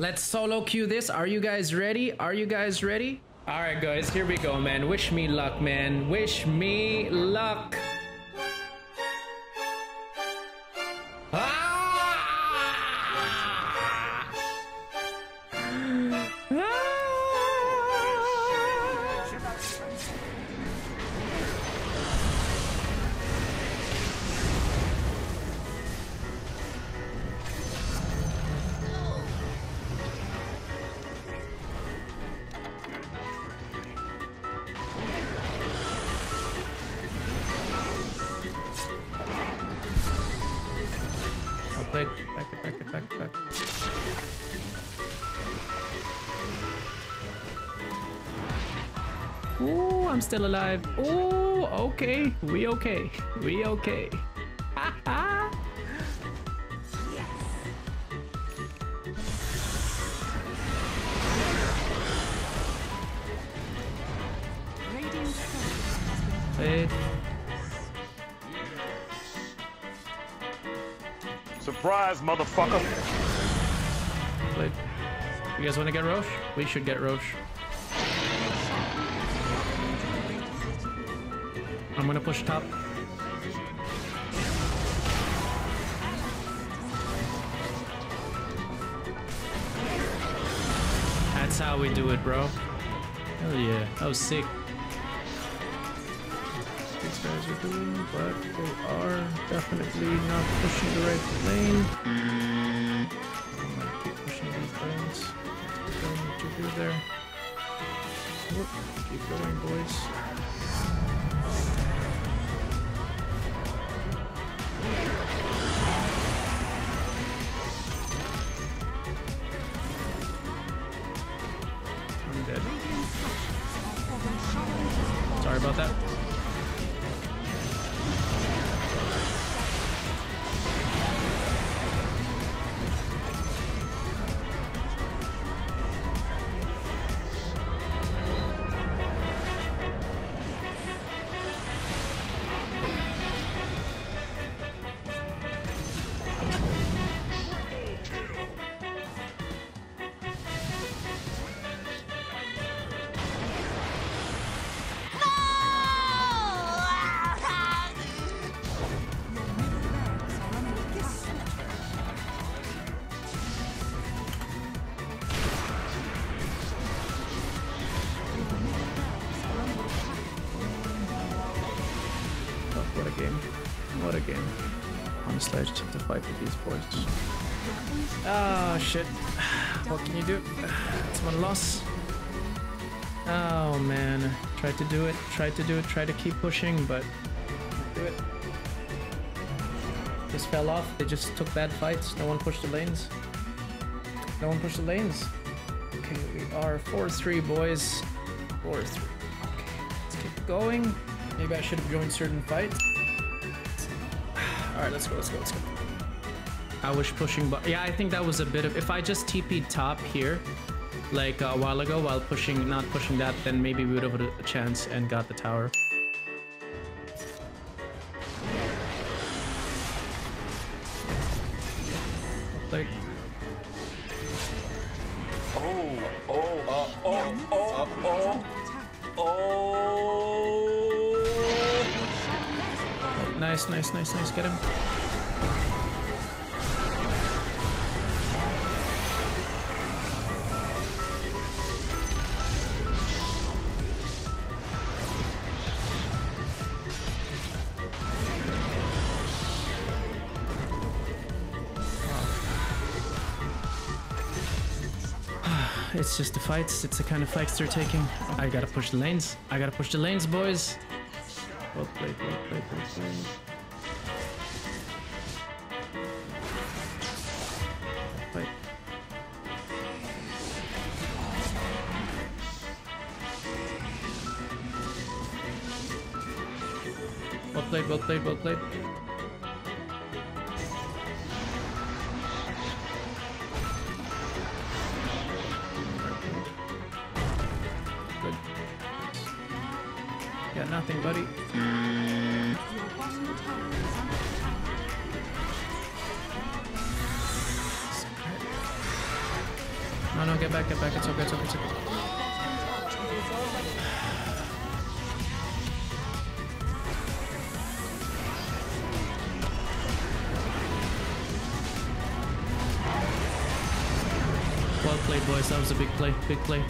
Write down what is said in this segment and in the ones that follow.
Let's solo queue this. Are you guys ready? Are you guys ready? All right, guys, here we go, man. Wish me luck, man. Wish me luck. I'm still alive. Oh, okay. We okay. We okay. Surprise, motherfucker. Wait. You guys want to get Rosh? We should get Rosh. I'm gonna push top. That's how we do it, bro. Hell yeah. That was sick. These guys are doing, but they are definitely not pushing the right lane. I'm gonna keep pushing these lanes. Keep doing what do there. Keep going, boys. Sorry about that. What a game. Honestly, I just have to fight with these boys. Oh, shit. What can you do? It's one loss. Oh, man. Tried to do it, tried to do it, tried to keep pushing, but... Do it. Just fell off. They just took bad fights. No one pushed the lanes. No one pushed the lanes. Okay, we are 4-3, boys. 4-3. Okay, let's keep going. Maybe I should have joined certain fights. Alright, let's go, let's go, let's go. I was pushing, but yeah, I think that was a bit of. If I just TP'd top here, like a while ago, while pushing, not pushing that, then maybe we would have a chance and got the tower. Like, nice, nice, nice, nice. Get him. Ah, it's just the fights. It's the kind of fights they're taking. I gotta push the lanes. I gotta push the lanes, boys. Well played, well played, well played. Both play. Both play. Both play. well played. Good. Got nothing, buddy. No, no, get back, get back. It's okay, it's okay, it's okay. Well played, boys. That was a big play, big play.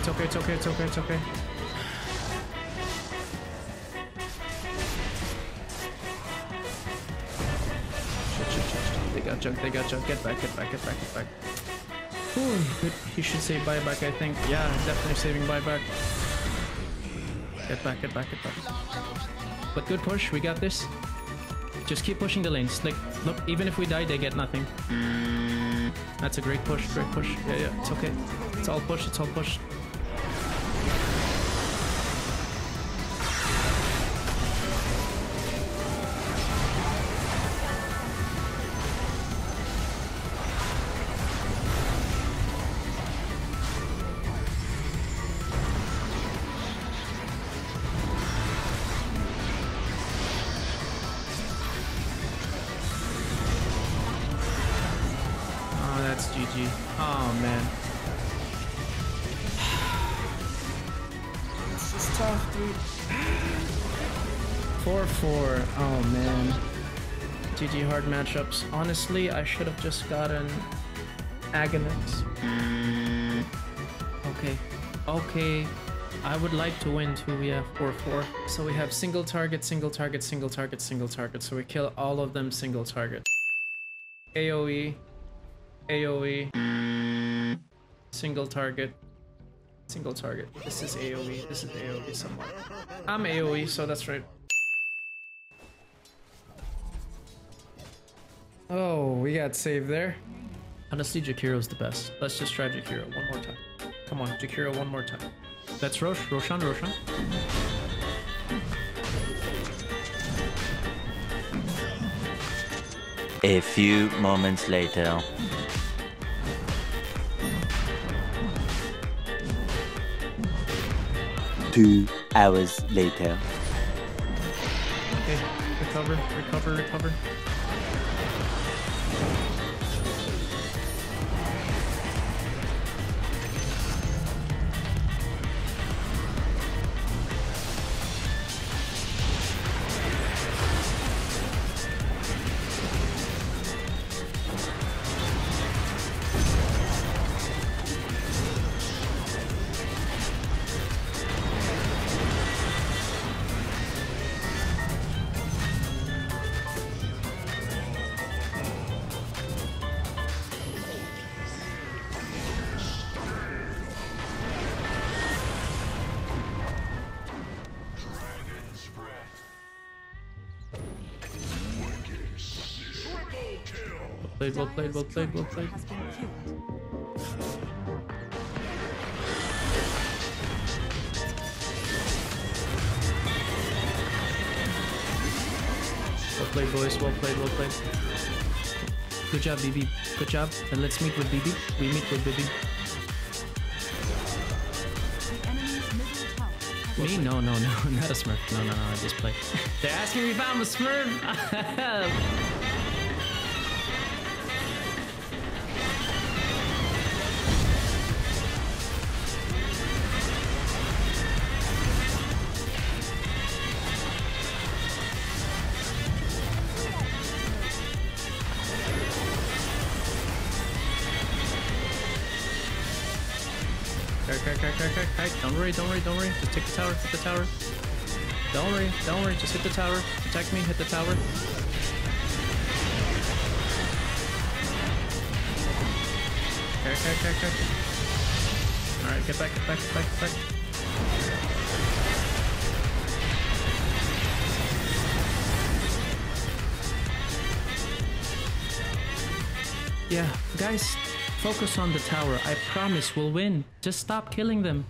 It's okay, it's okay, it's okay, it's okay. Shit, shit, shit. They got junk, they got junk. Get back, get back, get back, get back. Ooh, good. He should save buyback, I think. Yeah, definitely saving buyback. Get back, get back, get back. But good push, we got this. Just keep pushing the lanes. Like, look, even if we die, they get nothing. That's a great push, great push. Yeah, yeah, it's okay. It's all push, it's all push. Man. This is tough, dude. 4-4. Oh, man. GG hard matchups. Honestly, I should have just gotten Aghanim's. Mm. Okay. Okay. I would like to win too, yeah, 4-4. So we have single target, single target, single target, single target. So we kill all of them single target. AoE, AoE, mm. Single target, single target. This is AoE, this is AoE somewhat. I'm AoE, so that's right. Oh, we got saved there. Honestly, Jakiro's the best. Let's just try Jakiro one more time. Come on, Jakiro one more time. That's Rosh, Roshan, Roshan. A few moments later. Two hours later. Okay, recover, recover, recover. Played, well played, well played, well played. Well played, boys. Well played, well played. Good job, BB. Good job. And let's meet with BB. We meet with BB. Me? No, no, no. Not a smurf. No, no, no. I just play. They're asking me if I'm a smurf. Don't worry, don't worry, don't worry. Just take the tower, hit the tower. Don't worry, don't worry. Just hit the tower. Protect me, hit the tower. Kite, kite, kite, kite. Alright, get back, get back, get back, get back. Yeah, guys, focus on the tower. I promise we'll win. Just stop killing them.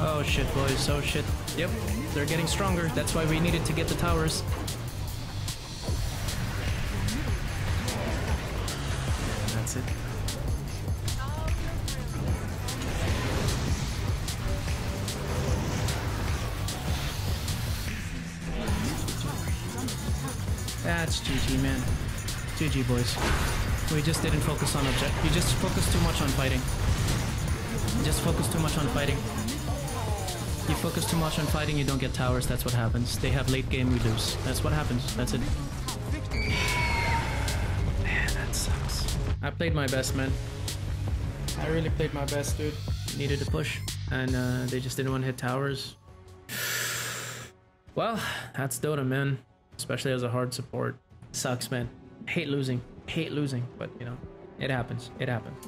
Oh shit, boys. Oh shit. Yep, they're getting stronger. That's why we needed to get the towers. And that's it. That's GG, man. GG, boys. We just didn't focus on object. You just focused too much on fighting. Just focus too much on fighting. You focus too much on fighting, you don't get towers. That's what happens. They have late game, we lose. That's what happens. That's it. Man, that sucks. I played my best, man. I really played my best, dude. Needed to push, and uh, they just didn't want to hit towers. Well, that's Dota, man. Especially as a hard support. Sucks, man. Hate losing. Hate losing, but you know, it happens. It happens.